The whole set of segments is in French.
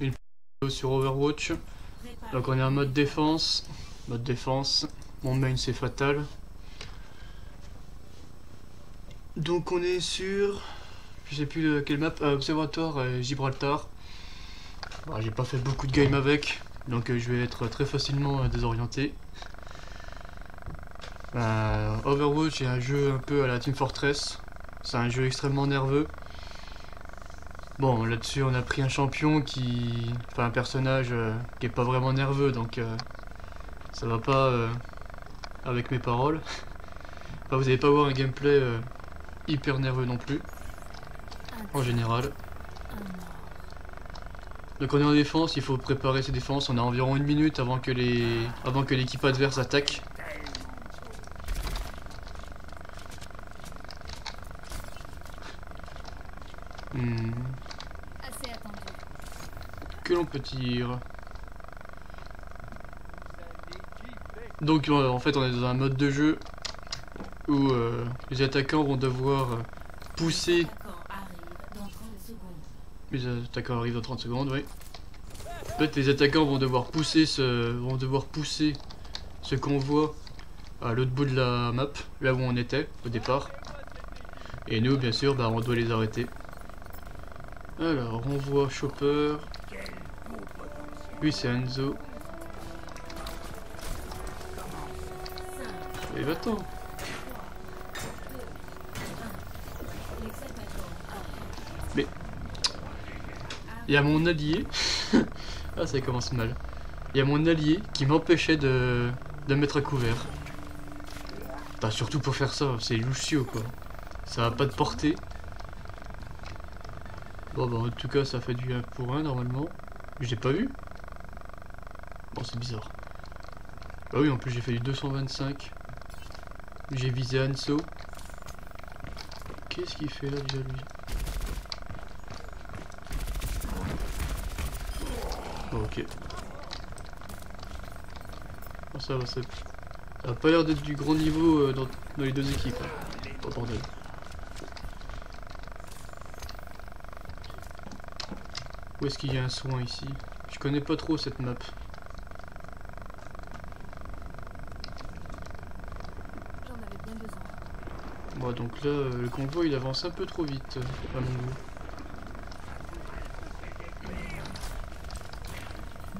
une vidéo sur Overwatch. Donc on est en mode défense. Mode défense. Mon main c'est fatal. Donc on est sur... Je sais plus quelle map. Euh, Observatoire Gibraltar. Bon, J'ai pas fait beaucoup de game avec. Donc euh, je vais être très facilement euh, désorienté. Euh, Overwatch est un jeu un peu à la Team Fortress. C'est un jeu extrêmement nerveux. Bon, là-dessus, on a pris un champion qui. Enfin, un personnage euh, qui est pas vraiment nerveux, donc euh, ça va pas euh, avec mes paroles. Enfin, vous allez pas voir un gameplay hyper nerveux non plus, en général. Donc, on est en défense, il faut préparer ses défenses. On a environ une minute avant que les, avant que l'équipe adverse attaque. Que. Donc euh, en fait on est dans un mode de jeu où euh, les attaquants vont devoir euh, pousser. Attaquant arrive dans 30 secondes. Les attaquants arrivent dans 30 secondes, oui. En fait les attaquants vont devoir pousser ce. vont devoir pousser ce convoi à l'autre bout de la map, là où on était au départ. Et nous bien sûr bah, on doit les arrêter. Alors on voit Chopper. Lui c'est Enzo. Et va-t'en. Mais il y a mon allié. ah ça commence mal. Il y a mon allié qui m'empêchait de, de me mettre à couvert. Pas surtout pour faire ça, c'est Lucio quoi. Ça va pas de portée. Bon bah en tout cas ça fait du 1 pour 1 normalement. Je l'ai pas vu. Bon c'est bizarre. Bah oui en plus j'ai fait du 225. J'ai visé Anso. Qu'est-ce qu'il fait là déjà lui? Bon, ok. Bon, ça va, ça... ça a pas l'air d'être du grand niveau euh, dans, dans les deux équipes. hein. Oh bordel. Où est-ce qu'il y a un soin ici? Je connais pas trop cette map. J'en avais bien besoin. Bon, donc là, euh, le convoi il avance un peu trop vite, euh, à mon goût.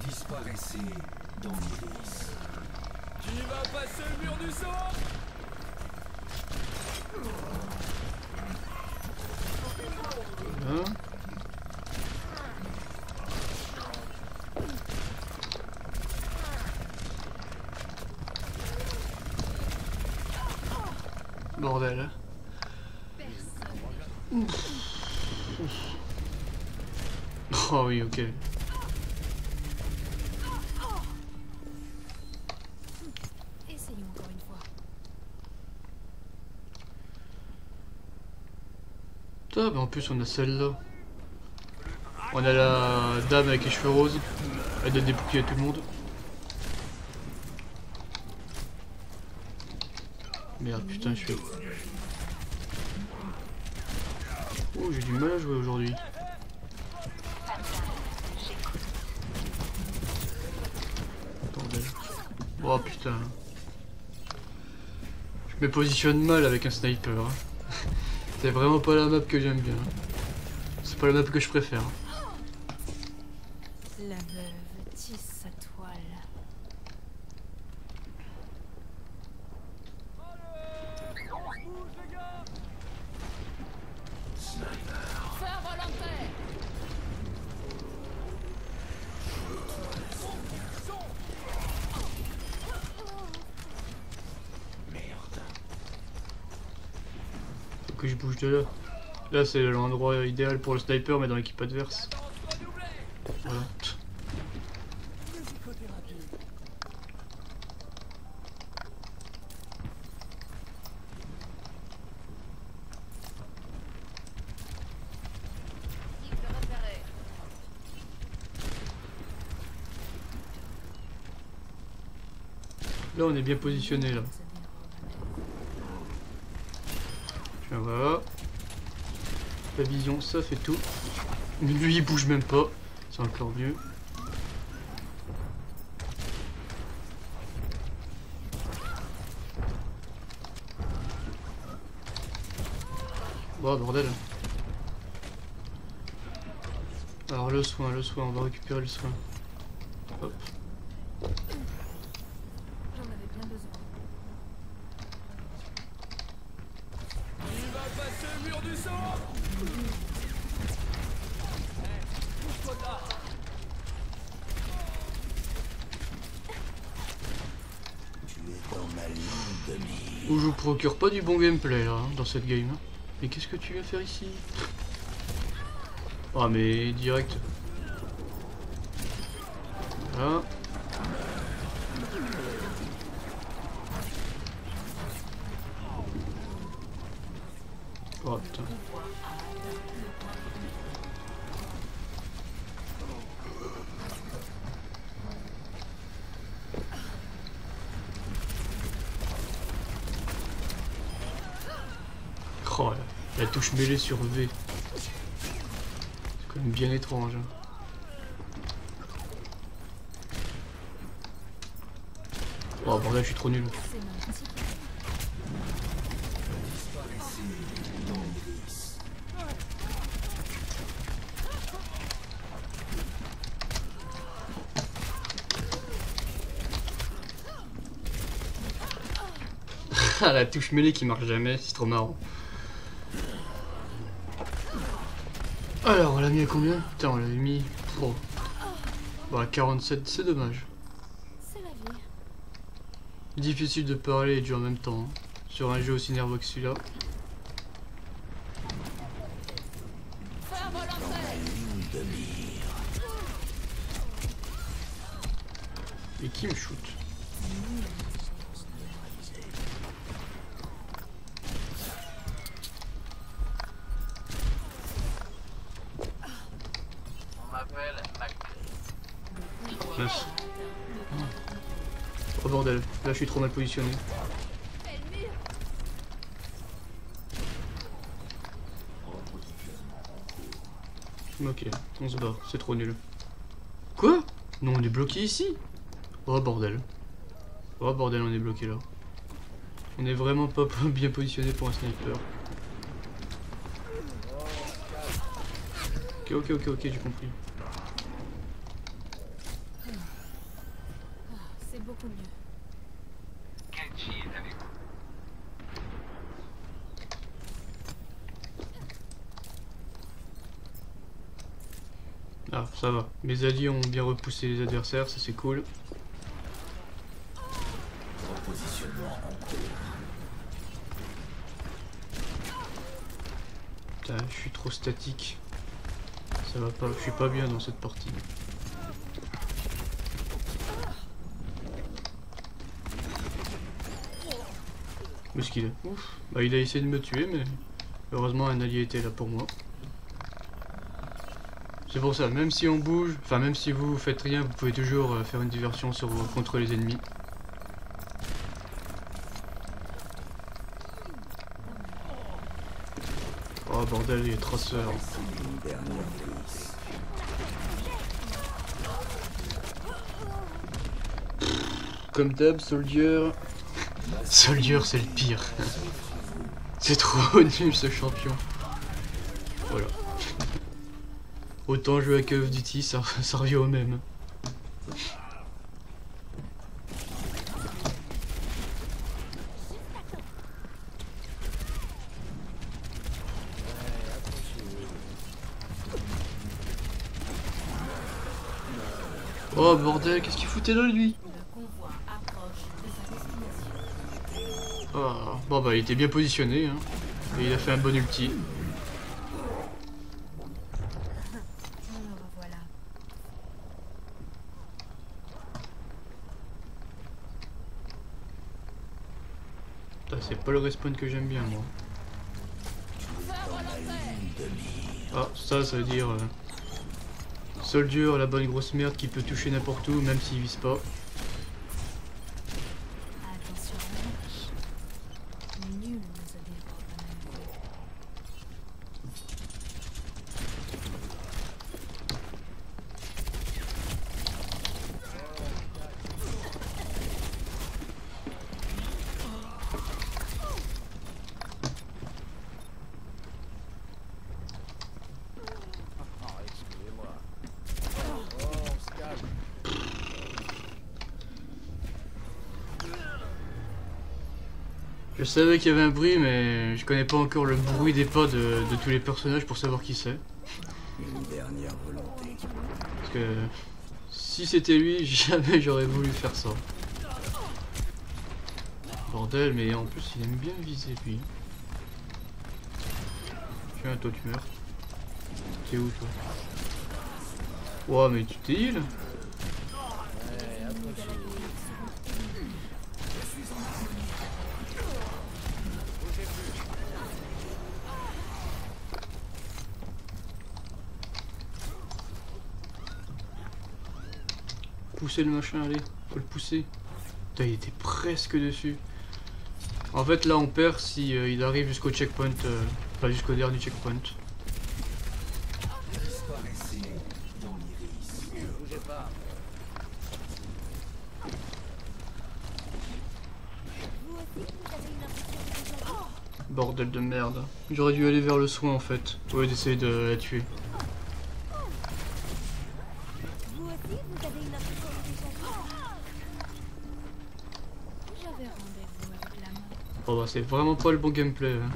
Disparaissez dans l'iris. Qui va passer le mur du sang Hein Bordel. Oh oui, ok. Putain, mais en plus on a celle-là. On a la dame avec les cheveux roses. Elle donne des boucliers à tout le monde. Merde, putain, je suis... Oh, j'ai du mal à jouer aujourd'hui. Bordel. Oh putain. Je me positionne mal avec un sniper. hein. C'est vraiment pas la map que j'aime bien. C'est pas la map que je préfère veuve tisse sa toile. Feu volontaire Faut que je bouge de là. Là, c'est l'endroit idéal pour le sniper, mais dans l'équipe adverse. Là, on est bien positionné là. Tiens, La vision, ça fait tout. Mais lui, il bouge même pas. C'est encore mieux. Oh bordel. Alors le soin, le soin, on va récupérer le soin. Procure pas du bon gameplay là, hein, dans cette game. Mais qu'est-ce que tu viens faire ici? Ah mais direct. Voilà. Oh. Touche mêlée sur V. C'est quand même bien étrange. hein. Oh bordel, je suis trop nul. Ah, la touche mêlée qui marche jamais, c'est trop marrant. Alors, on l'a mis à combien Putain, on l'a mis. Oh. À 47, c'est dommage. C'est la vie. Difficile de parler et de jouer en même temps. hein, Sur un jeu aussi nerveux que celui-là. Et qui me shoot? Je suis trop mal positionné. Ok, on se barre, c'est trop nul. Quoi? Non, on est bloqué ici? Oh bordel. Oh bordel, on est bloqué là. On est vraiment pas bien positionné pour un sniper. Ok, ok, ok, ok, j'ai compris. C'est beaucoup mieux. Kenji est avec vous. Ah, Mes alliés ont bien repoussé les adversaires, ça c'est cool. Repositionnement en cours. Putain, je suis trop statique. Ça va pas, je suis pas bien dans cette partie. Où est-ce qu'il est? Ouf. Bah il a essayé de me tuer mais heureusement un allié était là pour moi. C'est pour ça, même si on bouge, enfin même si vous faites rien, vous pouvez toujours euh, faire une diversion sur, contre les ennemis. Oh bordel, il est traceur. Une dernière glisse. Comme d'hab, Soldier. Soldier, c'est le pire. c'est trop nul ce champion. Voilà. Autant jouer à Call of Duty, ça, revient au même. Oh bordel, qu'est-ce qu'il foutait là lui? Ah, bon bah il était bien positionné hein. Et il a fait un bon ulti. Me revoilà. Putain, C'est pas le respawn que j'aime bien moi. Ah ça ça veut dire euh, Soldier la bonne grosse merde qui peut toucher n'importe où même s'il vise pas. Attention à la marche. Nul ne se dévore de même. Je savais qu'il y avait un bruit, mais je connais pas encore le bruit des pas de, de tous les personnages pour savoir qui c'est. Une dernière volonté. Parce que si c'était lui, jamais j'aurais voulu faire ça. Bordel, mais en plus il aime bien viser lui. Tiens, toi tu meurs. T'es où toi? Ouah, mais tu t'es heal Le machin, allez, faut le pousser. Il était presque dessus. En fait, là, on perd si euh, il arrive jusqu'au checkpoint, euh, pas jusqu'au dernier checkpoint. Bordel de merde. J'aurais dû aller vers le soin en fait, au lieu d'essayer de la tuer. Vous aussi, vous avez une Oh bah c'est vraiment pas le bon gameplay. hein.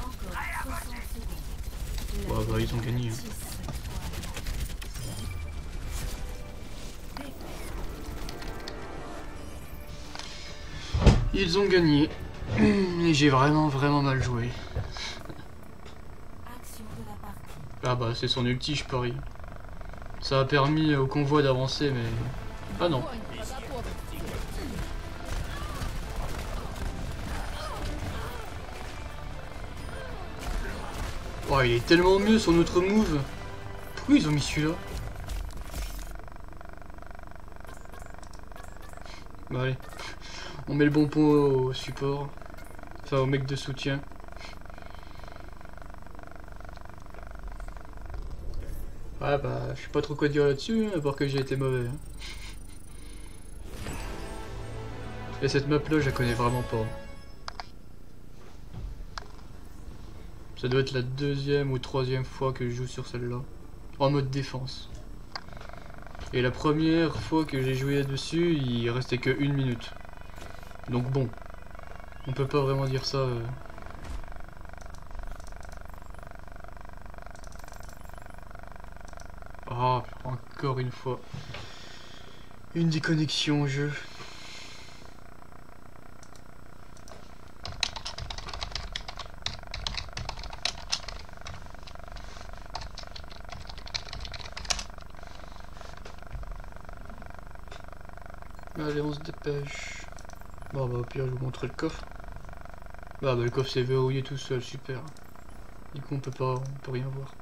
Encore 60 secondes. Ouais bah ils ont gagné. hein. Ils ont gagné. Et j'ai vraiment vraiment mal joué. Ah bah c'est son ulti je parie. Ça a permis au convoi d'avancer mais... Ah non. Oh il est tellement mieux son autre move. Pourquoi ils ont mis celui-là Bah allez. On met le bon pot au support. Enfin au mec de soutien. Ouais bah je sais pas trop quoi dire là-dessus, hein, à part que j'ai été mauvais. hein. Et cette map là je la connais vraiment pas. Ça doit être la deuxième ou troisième fois que je joue sur celle-là. En mode défense. Et la première fois que j'ai joué dessus, il restait que une minute. Donc bon. On peut pas vraiment dire ça. euh. Ah, encore une fois. Une déconnexion au jeu. Bon, bah, au pire, je vous montre le coffre. Ah, bah, le coffre s'est verrouillé tout seul, super. Du coup, on peut pas, on peut rien voir.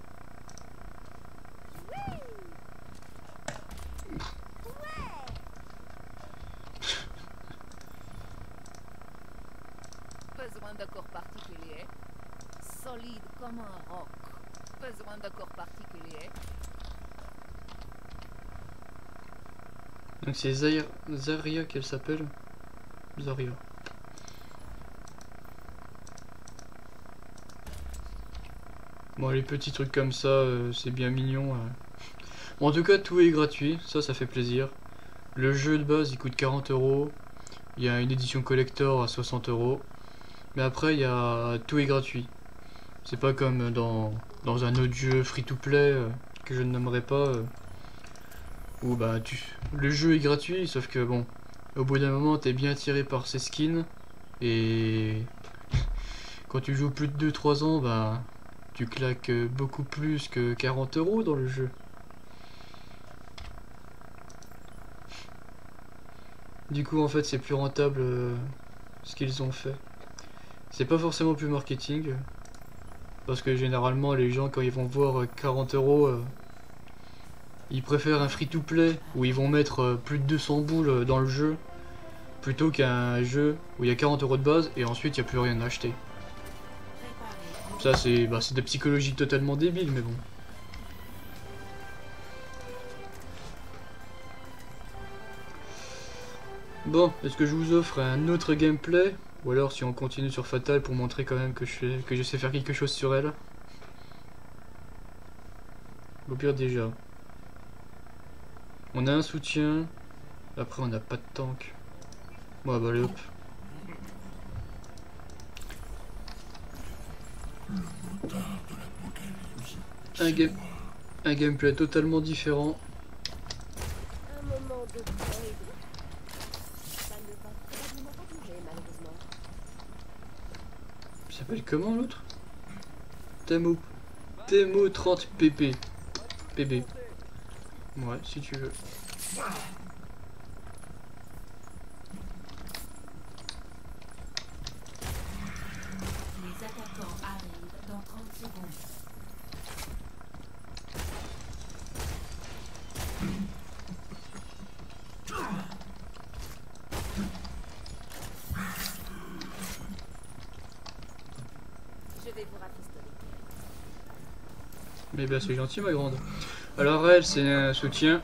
Besoin de corps particulier. Solide comme un roc. Besoin de corps particulier. Donc, c'est Zaria qu'elle s'appelle. Zaria. Bon, les petits trucs comme ça, euh, c'est bien mignon. euh. Bon, en tout cas, tout est gratuit, ça, ça fait plaisir. Le jeu de base, il coûte 40 euros. Il y a une édition collector à 60 euros. Mais après, il y a tout est gratuit. C'est pas comme dans, dans un autre jeu free-to-play euh, que je ne nommerai pas. Où bah, le jeu est gratuit, sauf que bon, au bout d'un moment, t'es bien attiré par ces skins. Et quand tu joues plus de 2-3 ans, bah, tu claques beaucoup plus que 40 euros dans le jeu. Du coup, en fait, c'est plus rentable euh, ce qu'ils ont fait. C'est pas forcément plus marketing. Parce que généralement, les gens, quand ils vont voir euh, 40 euros, euh, ils préfèrent un free-to-play où ils vont mettre euh, plus de 200 boules euh, dans le jeu plutôt qu'un jeu où il y a 40 euros de base et ensuite il n'y a plus rien à acheter. Ça, c'est bah, de psychologie totalement débile, mais bon. Bon, est-ce que je vous offre un autre gameplay? Ou alors si on continue sur Fatal pour montrer quand même que je, que je sais faire quelque chose sur elle? Au pire déjà. On a un soutien. Après, on n'a pas de tank. Bon, bah, allez, hop. Un, game... un gameplay totalement différent. Il s'appelle comment l'autre? Temo. Temo 30 pp. PB. Ouais, si tu veux. Les attaquants arrivent dans 30 secondes. Je vais vous rafistoler. Mais bien c'est gentil ma grande. Alors elle c'est un soutien.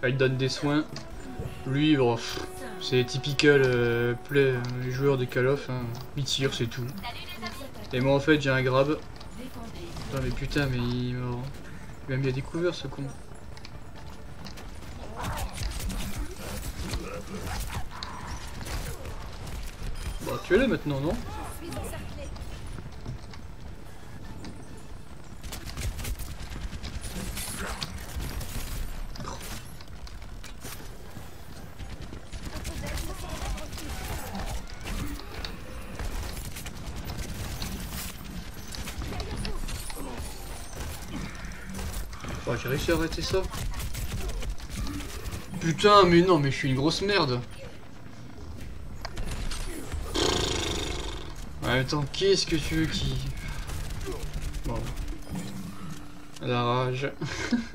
Elle donne des soins. Lui c'est typical euh, play, euh, joueur de Call of. Hein. Il c'est tout. Et moi en fait j'ai un grab. Putain mais putain mais il m'a il m'a mis à découvert ce con. Bah tu es là maintenant non Je suis encerclé. À arrêter ça. Putain, mais non, mais je suis une grosse merde. Attends, qu'est-ce que tu veux qui... Bon. La rage.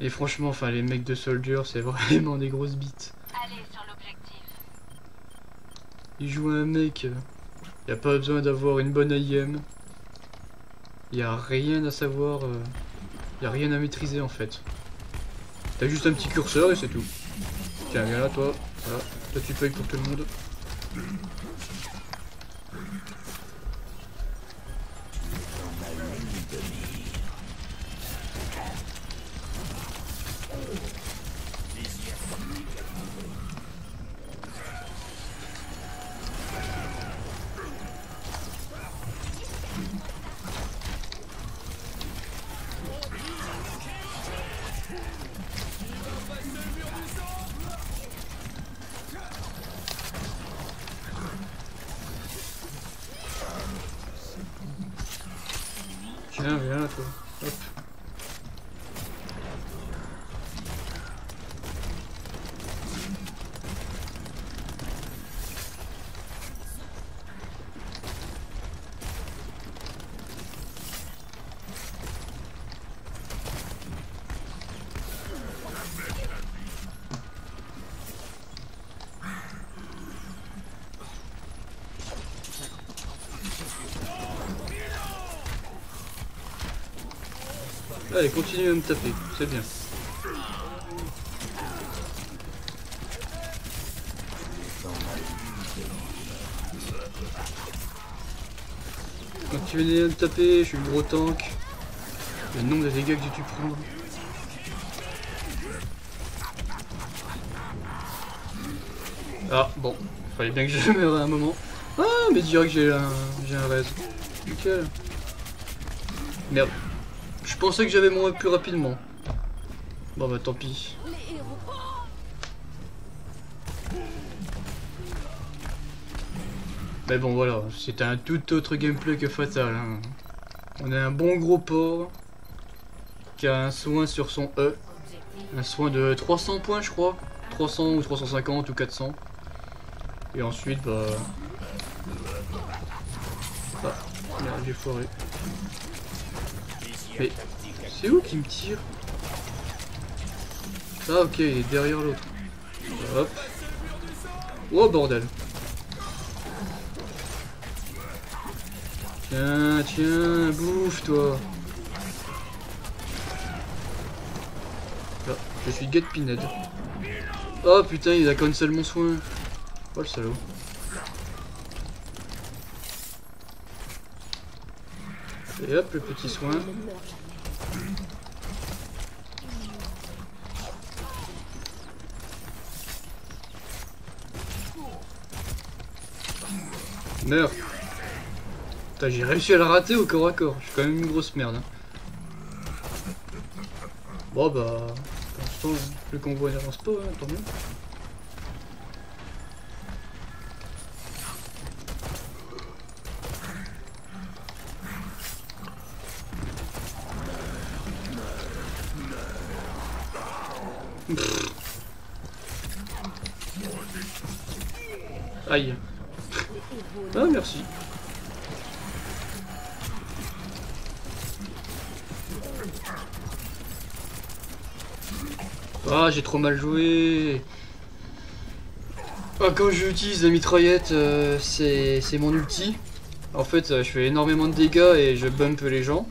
Et franchement, enfin, les mecs de Soldier, c'est vraiment des grosses bites. Allez sur l'objectif. Joue un mec, euh, y a pas besoin d'avoir une bonne IM. Y a rien à savoir, euh, y a rien à maîtriser en fait. T'as juste un petit curseur et c'est tout. Tiens, viens là toi, voilà, toi tu payes pour tout le monde. Allez, continue à me taper, c'est bien. Continuez à me taper, je suis le gros tank. Le nombre de dégâts que j'ai dû prendre. Ah, bon, fallait bien que je meure à un moment. Ah, mais direct j'ai un, j'ai un raise. Nickel. Merde. Je pensais que j'avais mon plus rapidement. Bon bah tant pis. Mais bon voilà, c'était un tout autre gameplay que Fatal. hein. On a un bon gros porc qui a un soin sur son E. Un soin de 300 points je crois. 300 ou 350 ou 400. Et ensuite bah... Ah, merde j'ai foiré. Mais c'est où qui me tire Ah ok, il est derrière l'autre. Oh bordel. Tiens, tiens, bouffe toi. Ah, je suis get pinhead. Oh putain, il a cancel mon soin. Oh le salaud. Et hop, le petit soin. Meurs j'ai réussi à la rater au corps à corps. Je suis quand même une grosse merde. hein. Bon bah, pour l'instant, le convoi n'avance pas, hein, tant mieux. Aïe. Ah merci. Ah j'ai trop mal joué. Ah, quand j'utilise la mitraillette, euh, c'est mon ulti. En fait, euh, je fais énormément de dégâts et je bump les gens.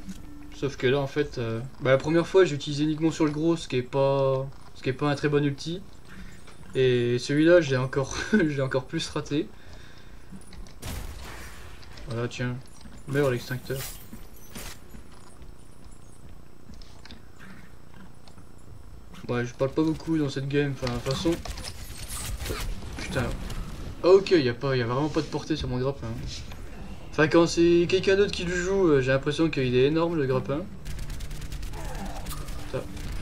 Sauf que là, en fait, euh, bah, la première fois, j'ai utilisé uniquement sur le gros, ce qui est pas, ce qui est pas un très bon ulti. Et celui-là, j'ai encore, encore plus raté. Voilà, tiens, meurs l'extincteur. Ouais, je parle pas beaucoup dans cette game, enfin, de toute façon. Putain. Ah, ok, y a, vraiment pas de portée sur mon grappin. Enfin, quand c'est quelqu'un d'autre qui le joue, euh, j'ai l'impression qu'il est énorme le grappin.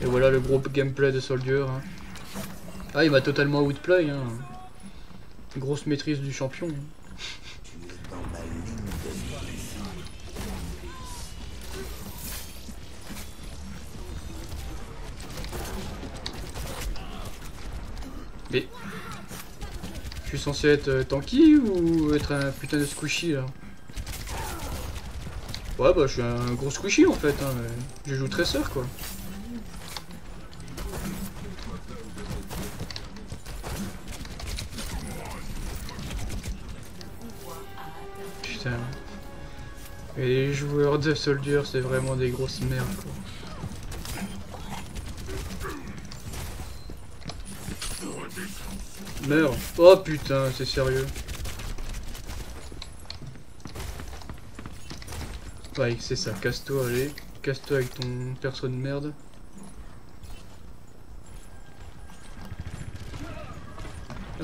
Et voilà le gros gameplay de Soldier. hein. Ah, il m'a totalement outplay. Hein. Grosse maîtrise du champion. hein. Mais. Je suis censé être euh, tanky ou être un putain de squishy là? Ouais, bah je suis un gros squishy en fait. Hein. Je joue tresseur quoi. Les joueurs de Soldier, c'est vraiment des grosses merdes quoi. Meurs. Oh putain, c'est sérieux. Ouais, c'est ça, casse-toi, allez. Casse-toi avec ton perso de merde.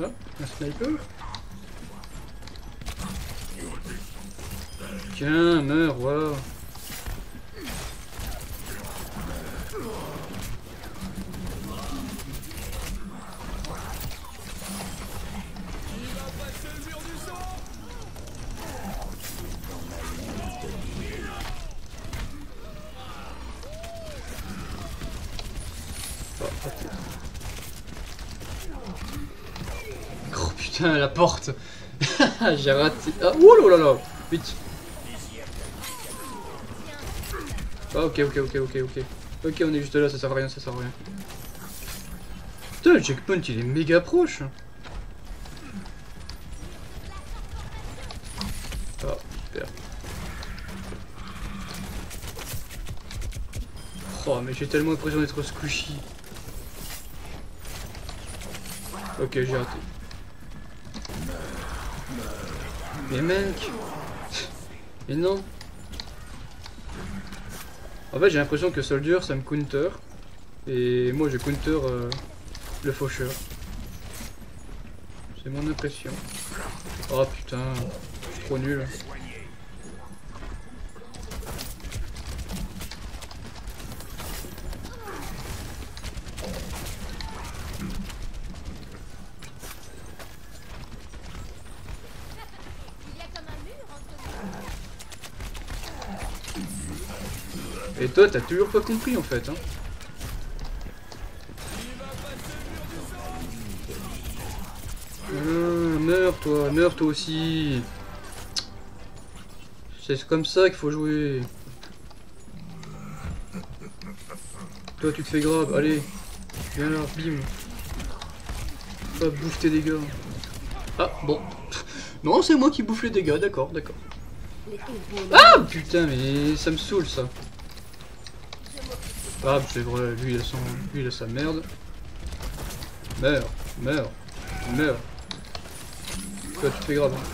Ah, un sniper Tiens, meurs, waouh Oh putain, la porte. J'ai raté. Ah, oh là là là Vite Ah, ok, ok, ok, ok, ok. Ok, on est juste là, ça sert à rien, ça sert à rien. Putain, le checkpoint il est méga proche Ah, super. Oh, mais j'ai tellement l'impression d'être squishy. Ok, j'ai raté. Mais mec Mais non En fait j'ai l'impression que Soldier ça me counter. Et moi je counter euh, le faucheur. C'est mon impression. Oh putain. Trop nul toi t'as toujours pas compris en fait hein. Ah, meurs toi, meurs toi aussi. C'est comme ça qu'il faut jouer. Toi tu te fais grave, allez. Viens là, bim. Pas bouffe tes dégâts Ah bon. Non c'est moi qui bouffe les dégâts, d'accord, d'accord. Ah putain mais ça me saoule ça Ah c'est vrai, lui il a son. lui il a sa merde. Meurs, meurs, meurs. Toi tu fais grave. hein.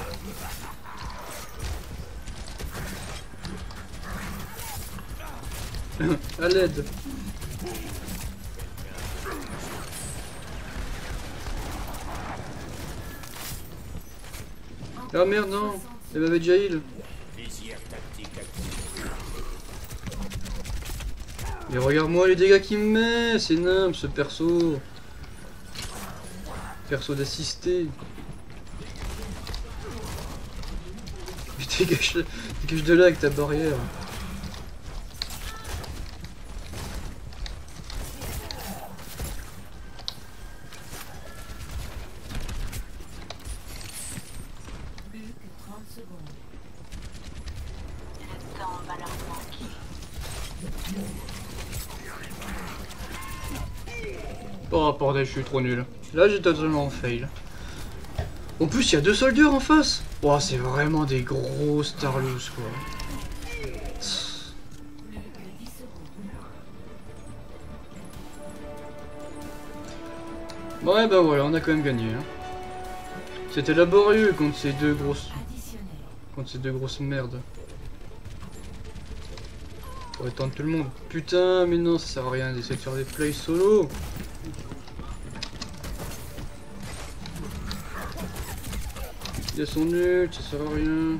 à l'aide Ah merde non Elle m'avait déjà heal Mais regarde-moi les dégâts qu'il me met, c'est nimp ce perso. Perso d'assister. Dégage, dégage de là avec ta barrière. Plus que 30 secondes. Le temps va leur manquer. Oh bordel, je suis trop nul. Là, j'ai totalement fail. En plus, il y a deux soldats en face. Oh, c'est vraiment des gros starloos, quoi. Plus que 10 secondes. Ouais, bah voilà, on a quand même gagné. hein. C'était laborieux contre ces deux grosses, contre ces deux grosses merdes. Pour tout le monde. Putain, mais non, ça sert à rien d'essayer de faire des plays solo. Ils sont nuls, ça sert à rien.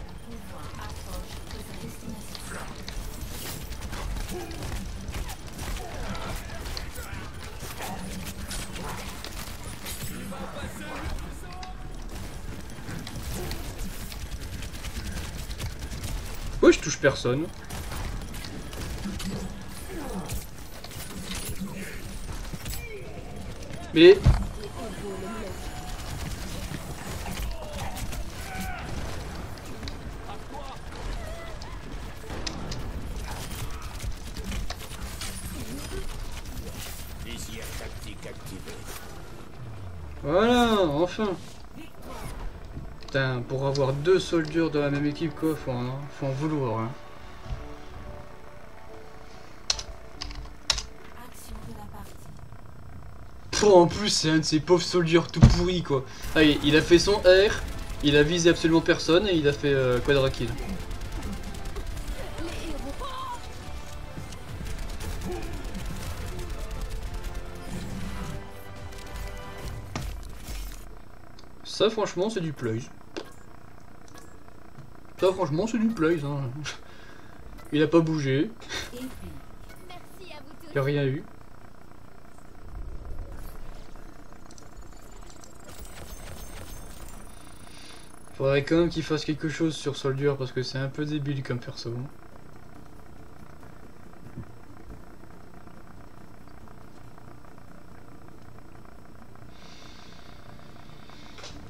Ouais, je touche personne. Mais Désir tactique activé. voilà, enfin. Putain, pour avoir deux soldats dans la même équipe, quoi, faut en, vouloir. Hein. De en plus, c'est un de ces pauvres soldats tout pourris, quoi. Allez, il a fait son R, il a visé absolument personne et il a fait euh, quadra kill. Ça, franchement, c'est du plays. Ça, franchement, c'est du plays. Hein. Il a pas bougé, il a rien eu. Faudrait quand même qu'il fasse quelque chose sur Soldier parce que c'est un peu débile comme perso.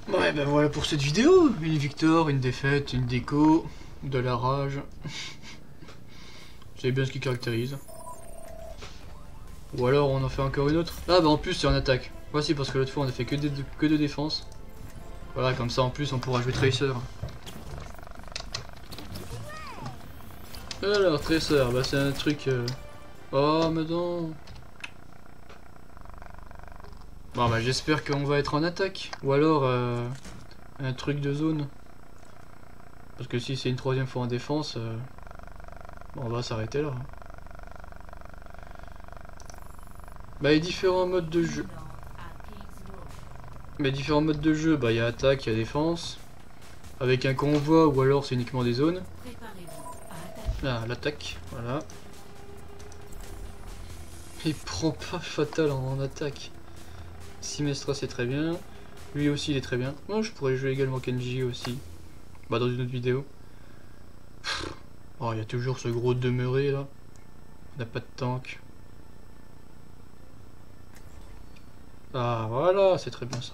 Ouais, ben voilà pour cette vidéo. Une victoire, une défaite, une déco, de la rage. C'est bien ce qui caractérise. Ou alors on en fait encore une autre. Ah bah en plus c'est en attaque. Voici parce que l'autre fois on a fait que, des, que de défense. Voilà, comme ça en plus on pourra jouer Tracer. Alors Tracer, bah c'est un truc... euh, Oh mais non Bon bah j'espère qu'on va être en attaque. Ou alors euh, un truc de zone. Parce que si c'est une troisième fois en défense, euh, on va s'arrêter là. Bah les différents modes de jeu. Row. Mais différents modes de jeu, bah il y a attaque, il y a défense. Avec un convoi ou alors c'est uniquement des zones. Là, l'attaque, voilà. Il prend pas fatal en attaque. Simestra c'est très bien. Lui aussi il est très bien. Moi je pourrais jouer également Kenji aussi. Bah dans une autre vidéo. Oh il y a toujours ce gros demeuré là. On n'a pas de tank. Ah voilà, c'est très bien ça.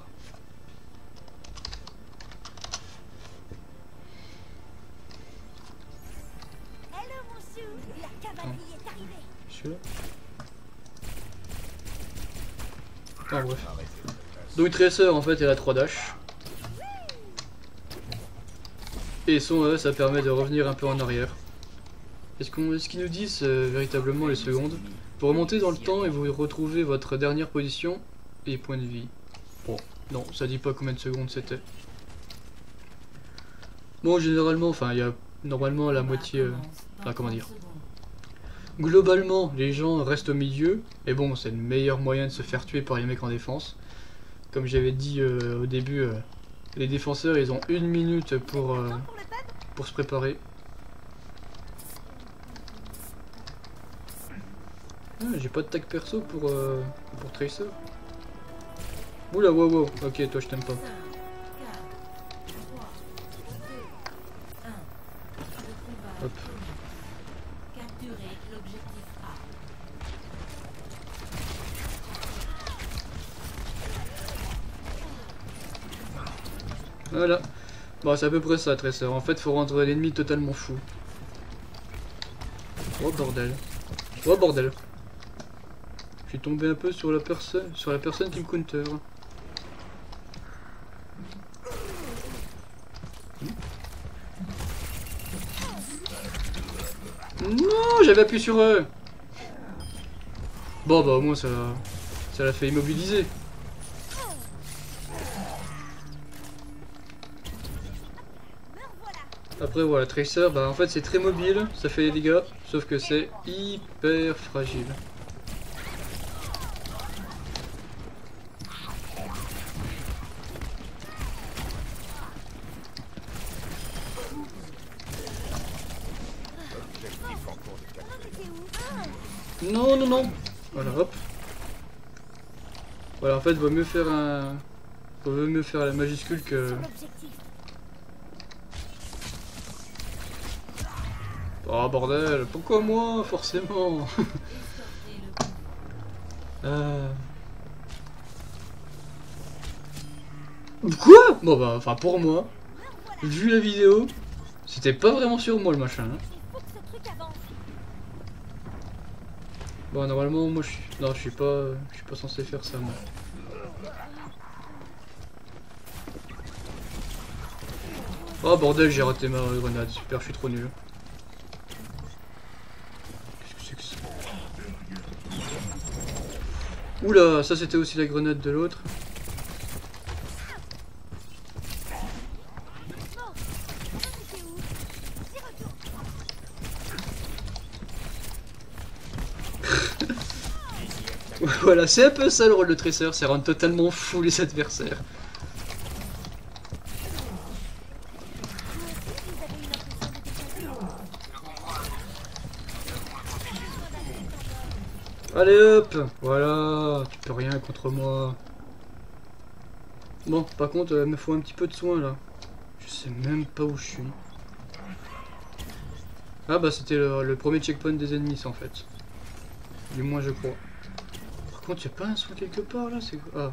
Ah bref. Donc Tracer en fait elle a 3 dash. Et son E ça permet de revenir un peu en arrière. Est-ce qu'ils nous disent euh, véritablement les secondes? Pour remonter dans le temps et vous retrouvez votre dernière position et point de vie. Bon, non, ça dit pas combien de secondes c'était. Bon, généralement, enfin, il y a normalement la moitié. euh, dans ah, comment 30 dire? Globalement, les gens restent au milieu, et bon, c'est le meilleur moyen de se faire tuer par les mecs en défense. Comme j'avais dit euh, au début, euh, les défenseurs, ils ont une minute pour, euh, Pour se préparer. Ah, J'ai pas de tag perso pour, pour Tracer. Oula, wow, wow. Ok, toi je t'aime pas. 5, 4, 3, 2, 1. Le combat Hop. Capturez l'objectif A. Voilà. Bon, c'est à peu près ça, Tracer. En fait, faut rendre l'ennemi totalement fou. Oh bordel. Oh bordel. Je suis tombé un peu sur la personne, sur la personne qui me counter. Non, j'avais appuyé sur eux. Bon, bah au moins ça, ça l'a fait immobiliser. Après voilà, Tracer, bah en fait c'est très mobile, ça fait des dégâts, sauf que c'est hyper fragile. Non, non, non Voilà, hop. Voilà, en fait, vaut mieux faire un... Vaut mieux faire la majuscule que... Oh bordel, pourquoi moi, forcément Euh... Quoi Bon bah, enfin pour moi, vu la vidéo, c'était pas vraiment sur moi le machin. hein. Bon normalement moi je suis... Non je suis pas... Je suis pas censé faire ça moi. Oh bordel j'ai raté ma grenade, super je suis trop nul. Oula, ça c'était aussi la grenade de l'autre. Voilà, c'est un peu ça le rôle de Tracer, c'est rendre totalement fou les adversaires. Vous avez une impression de déclencher. Allez hop Voilà, tu peux rien contre moi. Bon, par contre, euh, il me faut un petit peu de soin là. Je sais même pas où je suis. Ah bah c'était le, premier checkpoint des ennemis en fait. Du moins je crois. Par contre, y'a pas un soin quelque part là C'est Ah.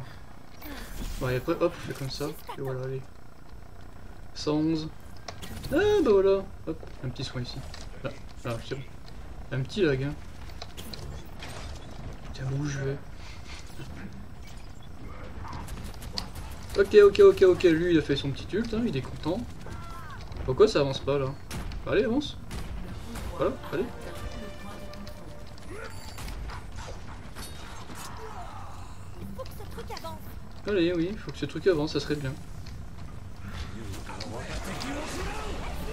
Bon et après hop, on fait comme ça. Et voilà, allez. 111. Ah bah voilà Hop, un petit soin ici. Là, là, c'est bon. Un petit lag hein. Putain, où je vais Ok, ok, ok, ok, lui il a fait son petit ult, hein, il est content. Pourquoi ça avance pas là? Allez, avance. Voilà, allez. Allez, oui, faut que ce truc avance, ça serait bien.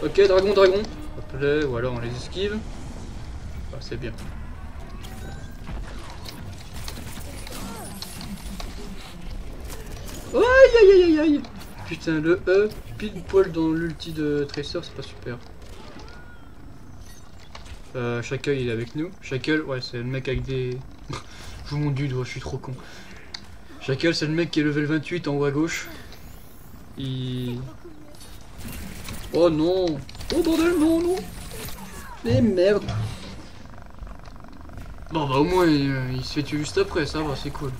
Ok, dragon, dragon. Hop là, voilà, on les esquive. Ah, c'est bien. Putain, le E, pile poil dans l'ulti de Tracer, c'est pas super. Euh, Shackle il est avec nous. Shackle, ouais, c'est le mec avec des. je vous montre du doigt, je suis trop con. Shackle, c'est le mec qui est level 28 en haut à gauche. Il. Oh non Oh bordel, non, non Mais merde Bon bah au moins il, il se fait tuer juste après, ça va, c'est cool.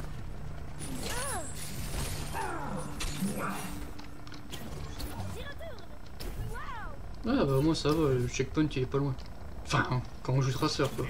Ah bah au moins ça va, le checkpoint il est pas loin. Enfin, hein, quand on joue tracer quoi.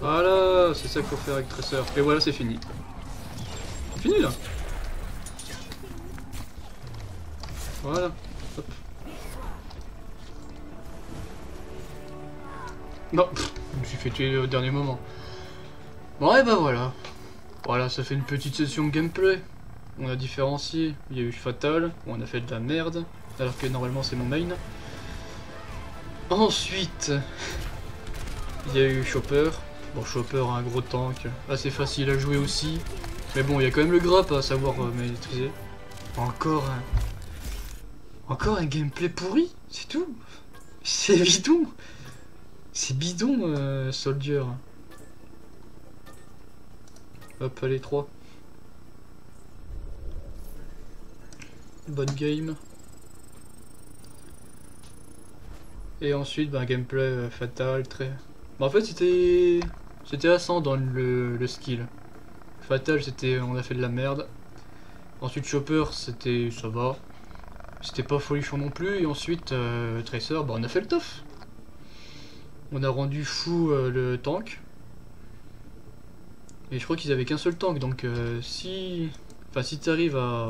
Voilà, c'est ça qu'il faut faire avec Tracer. Et voilà, c'est fini. Fini là Voilà. Hop. Non, je me suis fait tuer au dernier moment. Bon, et bah voilà. Voilà, ça fait une petite session gameplay. On a différencié. Il y a eu Fatal, on a fait de la merde, alors que normalement c'est mon main. Ensuite, Il y a eu Chopper. Bon, Chopper, un gros tank, assez facile à jouer aussi. Mais bon, il y a quand même le grappe à savoir euh, maîtriser. Encore un... Encore un gameplay pourri, c'est tout. C'est bidon. C'est bidon, euh, Soldier. Hop, allez, 3. Bonne game. Et ensuite, ben, gameplay euh, fatal, très... Bah, en fait, c'était... C'était ascendant le, le skill. Fatal, c'était... On a fait de la merde. Ensuite, Chopper, c'était... Ça va. C'était pas folichon non plus. Et ensuite, euh, Tracer, bah, on a fait le taf. On a rendu fou euh, le tank. Et je crois qu'ils avaient qu'un seul tank, donc euh, si... Enfin, si t'arrives à...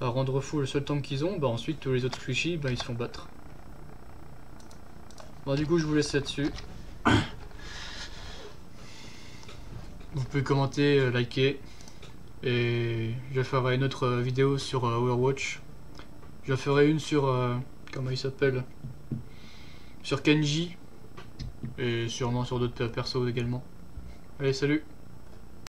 à rendre fou le seul tank qu'ils ont, bah ensuite tous les autres squishy, bah ils se font battre. Bon, du coup, je vous laisse là-dessus. Vous pouvez commenter, euh, liker. Et je ferai une autre vidéo sur euh, Overwatch. Je ferai une sur... euh, comment il s'appelle? Sur Kenji. Et sûrement sur d'autres persos également. Allez, salut